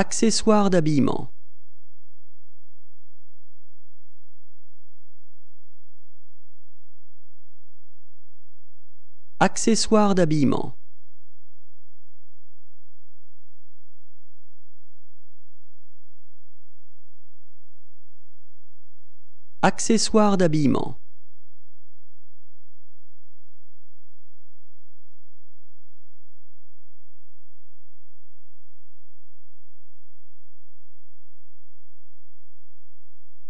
Accessoires d'habillement. Accessoires d'habillement. Accessoires d'habillement.